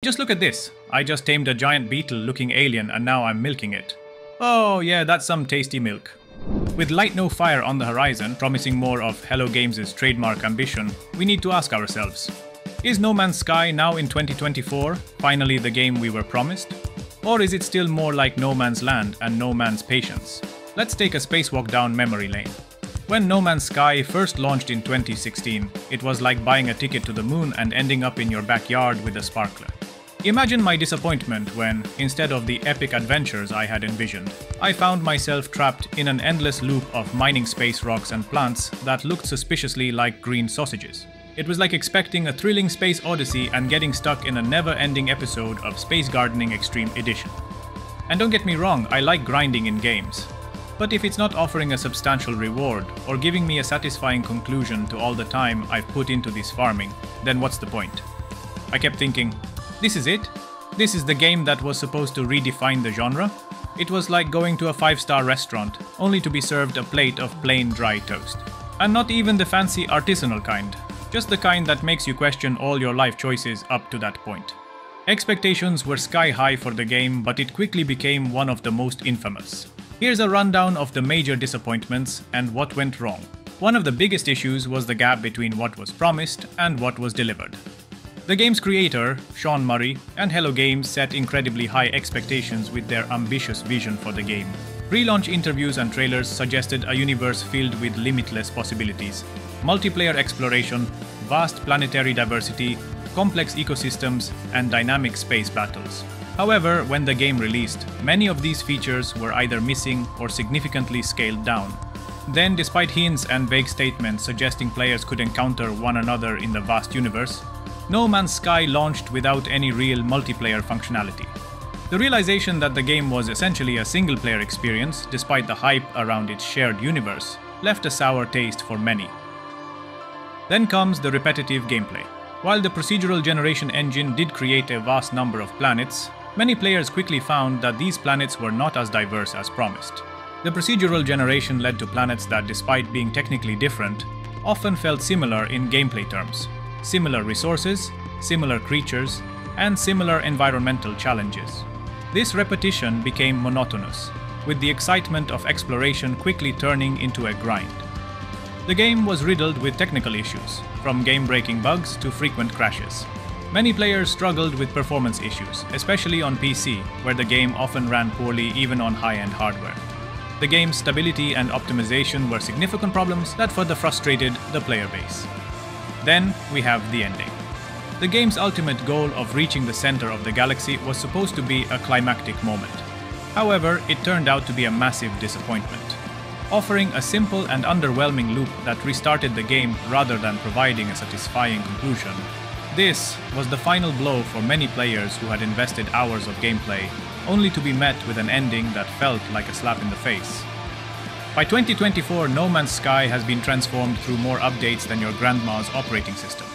Just look at this. I just tamed a giant beetle looking alien and now I'm milking it. Oh yeah, that's some tasty milk. With Light No Fire on the horizon, promising more of Hello Games' trademark ambition, we need to ask ourselves, is No Man's Sky now in 2024 finally the game we were promised? Or is it still more like No Man's Land and No Man's Patience? Let's take a spacewalk down memory lane. When No Man's Sky first launched in 2016, it was like buying a ticket to the moon and ending up in your backyard with a sparkler. Imagine my disappointment when, instead of the epic adventures I had envisioned, I found myself trapped in an endless loop of mining space rocks and plants that looked suspiciously like green sausages. It was like expecting a thrilling space odyssey and getting stuck in a never ending episode of Space Gardening Extreme Edition. And don't get me wrong, I like grinding in games. But if it's not offering a substantial reward or giving me a satisfying conclusion to all the time I've put into this farming, then what's the point? I kept thinking, this is it? This is the game that was supposed to redefine the genre? It was like going to a five star restaurant, only to be served a plate of plain dry toast. And not even the fancy artisanal kind, just the kind that makes you question all your life choices up to that point. Expectations were sky high for the game, but it quickly became one of the most infamous. Here's a rundown of the major disappointments and what went wrong. One of the biggest issues was the gap between what was promised and what was delivered. The game's creator, Sean Murray, and Hello Games set incredibly high expectations with their ambitious vision for the game. Pre-launch interviews and trailers suggested a universe filled with limitless possibilities, multiplayer exploration, vast planetary diversity, complex ecosystems, and dynamic space battles. However, when the game released, many of these features were either missing or significantly scaled down. Then, despite hints and vague statements suggesting players could encounter one another in the vast universe, no Man's Sky launched without any real multiplayer functionality. The realization that the game was essentially a single player experience, despite the hype around its shared universe, left a sour taste for many. Then comes the repetitive gameplay. While the procedural generation engine did create a vast number of planets, many players quickly found that these planets were not as diverse as promised. The procedural generation led to planets that, despite being technically different, often felt similar in gameplay terms, similar resources, similar creatures, and similar environmental challenges. This repetition became monotonous, with the excitement of exploration quickly turning into a grind. The game was riddled with technical issues, from game-breaking bugs to frequent crashes. Many players struggled with performance issues, especially on PC, where the game often ran poorly even on high-end hardware. The game's stability and optimization were significant problems that further frustrated the player base. Then we have the ending. The game's ultimate goal of reaching the center of the galaxy was supposed to be a climactic moment. However, it turned out to be a massive disappointment. Offering a simple and underwhelming loop that restarted the game rather than providing a satisfying conclusion, this was the final blow for many players who had invested hours of gameplay, only to be met with an ending that felt like a slap in the face. By 2024, No Man's Sky has been transformed through more updates than your grandma's operating system.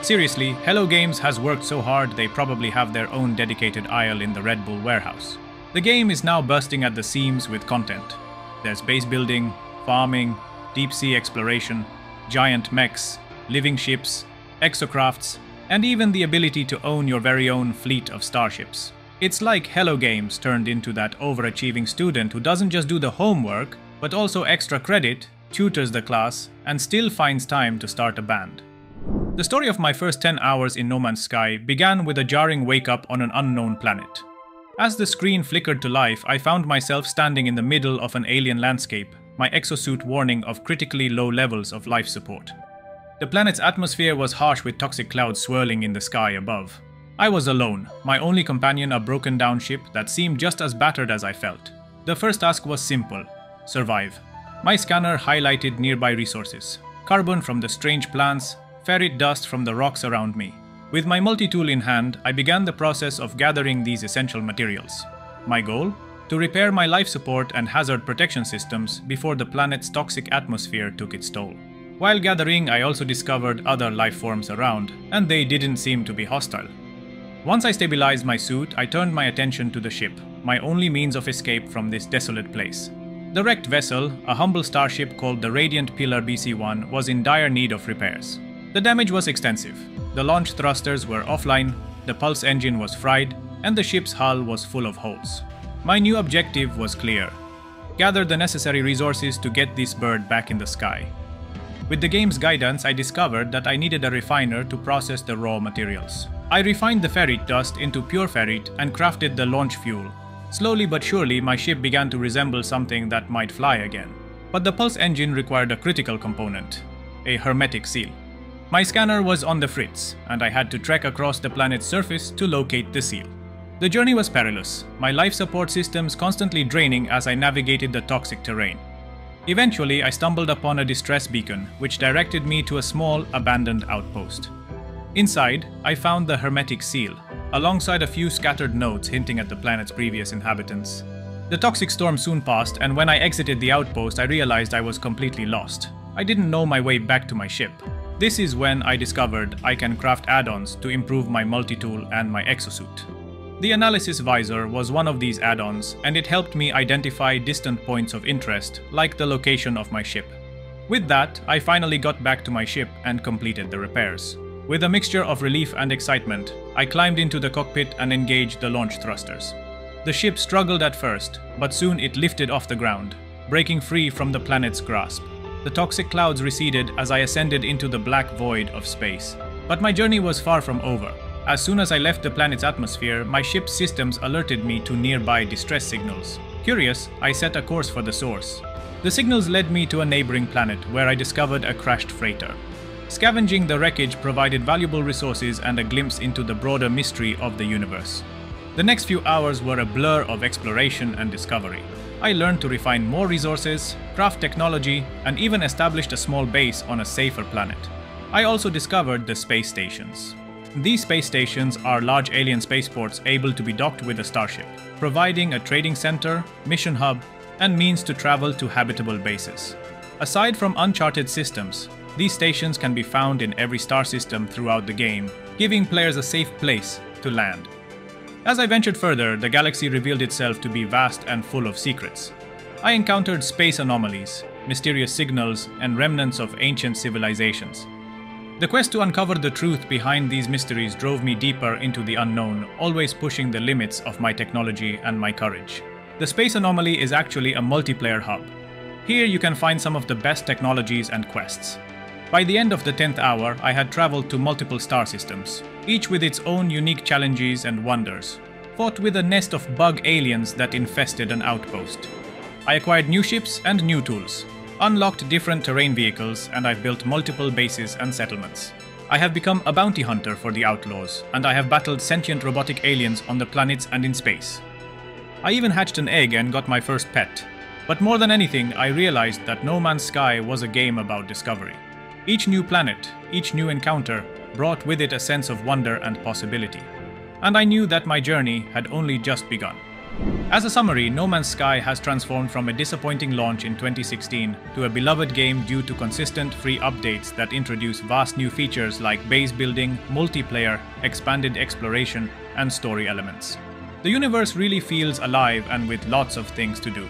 Seriously, Hello Games has worked so hard they probably have their own dedicated aisle in the Red Bull warehouse. The game is now bursting at the seams with content. There's base building, farming, deep sea exploration, giant mechs, living ships, exocrafts, and even the ability to own your very own fleet of starships. It's like Hello Games turned into that overachieving student who doesn't just do the homework, but also extra credit, tutors the class, and still finds time to start a band. The story of my first 10 hours in No Man's Sky began with a jarring wake up on an unknown planet. As the screen flickered to life, I found myself standing in the middle of an alien landscape, my exosuit warning of critically low levels of life support. The planet's atmosphere was harsh with toxic clouds swirling in the sky above. I was alone, my only companion a broken down ship that seemed just as battered as I felt. The first task was simple survive. My scanner highlighted nearby resources carbon from the strange plants, ferrite dust from the rocks around me. With my multi tool in hand, I began the process of gathering these essential materials. My goal? To repair my life support and hazard protection systems before the planet's toxic atmosphere took its toll. While gathering, I also discovered other life forms around, and they didn't seem to be hostile. Once I stabilized my suit, I turned my attention to the ship, my only means of escape from this desolate place. The wrecked vessel, a humble starship called the Radiant Pillar BC-1, was in dire need of repairs. The damage was extensive. The launch thrusters were offline, the pulse engine was fried, and the ship's hull was full of holes. My new objective was clear. Gather the necessary resources to get this bird back in the sky. With the game's guidance, I discovered that I needed a refiner to process the raw materials. I refined the ferrite dust into pure ferrite and crafted the launch fuel. Slowly but surely, my ship began to resemble something that might fly again. But the pulse engine required a critical component, a hermetic seal. My scanner was on the fritz, and I had to trek across the planet's surface to locate the seal. The journey was perilous, my life support systems constantly draining as I navigated the toxic terrain. Eventually, I stumbled upon a distress beacon, which directed me to a small, abandoned outpost. Inside, I found the hermetic seal, alongside a few scattered notes hinting at the planet's previous inhabitants. The toxic storm soon passed, and when I exited the outpost, I realized I was completely lost. I didn't know my way back to my ship. This is when I discovered I can craft add-ons to improve my multi-tool and my exosuit. The analysis visor was one of these add-ons, and it helped me identify distant points of interest, like the location of my ship. With that, I finally got back to my ship and completed the repairs. With a mixture of relief and excitement, I climbed into the cockpit and engaged the launch thrusters. The ship struggled at first, but soon it lifted off the ground, breaking free from the planet's grasp. The toxic clouds receded as I ascended into the black void of space. But my journey was far from over. As soon as I left the planet's atmosphere, my ship's systems alerted me to nearby distress signals. Curious, I set a course for the source. The signals led me to a neighboring planet where I discovered a crashed freighter. Scavenging the wreckage provided valuable resources and a glimpse into the broader mystery of the universe. The next few hours were a blur of exploration and discovery. I learned to refine more resources, craft technology, and even established a small base on a safer planet. I also discovered the space stations. These space stations are large alien spaceports able to be docked with a starship, providing a trading center, mission hub, and means to travel to habitable bases. Aside from uncharted systems, these stations can be found in every star system throughout the game, giving players a safe place to land. As I ventured further, the galaxy revealed itself to be vast and full of secrets. I encountered space anomalies, mysterious signals, and remnants of ancient civilizations. The quest to uncover the truth behind these mysteries drove me deeper into the unknown, always pushing the limits of my technology and my courage. The Space Anomaly is actually a multiplayer hub. Here you can find some of the best technologies and quests. By the end of the 10th hour, I had traveled to multiple star systems, each with its own unique challenges and wonders, fought with a nest of bug aliens that infested an outpost. I acquired new ships and new tools, unlocked different terrain vehicles, and I've built multiple bases and settlements. I have become a bounty hunter for the outlaws, and I have battled sentient robotic aliens on the planets and in space. I even hatched an egg and got my first pet. But more than anything, I realized that No Man's Sky was a game about discovery. Each new planet, each new encounter, brought with it a sense of wonder and possibility. And I knew that my journey had only just begun. As a summary, No Man's Sky has transformed from a disappointing launch in 2016 to a beloved game due to consistent free updates that introduce vast new features like base building, multiplayer, expanded exploration, and story elements. The universe really feels alive and with lots of things to do.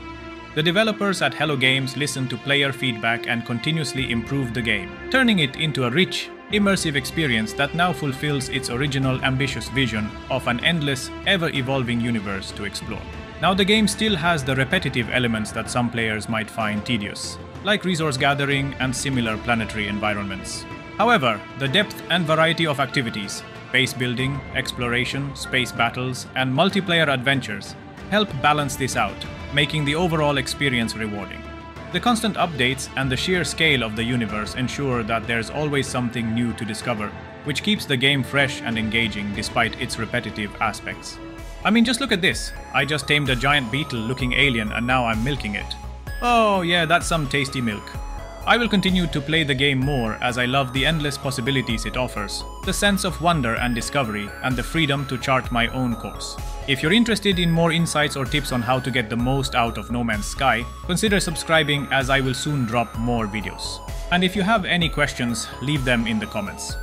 The developers at Hello Games listen to player feedback and continuously improve the game, turning it into a rich, immersive experience that now fulfills its original ambitious vision of an endless, ever-evolving universe to explore. Now the game still has the repetitive elements that some players might find tedious, like resource gathering and similar planetary environments. However, the depth and variety of activities, base building, exploration, space battles, and multiplayer adventures help balance this out making the overall experience rewarding. The constant updates and the sheer scale of the universe ensure that there's always something new to discover, which keeps the game fresh and engaging despite its repetitive aspects. I mean, just look at this. I just tamed a giant beetle looking alien and now I'm milking it. Oh yeah, that's some tasty milk. I will continue to play the game more as I love the endless possibilities it offers, the sense of wonder and discovery, and the freedom to chart my own course. If you're interested in more insights or tips on how to get the most out of No Man's Sky, consider subscribing as I will soon drop more videos. And if you have any questions, leave them in the comments.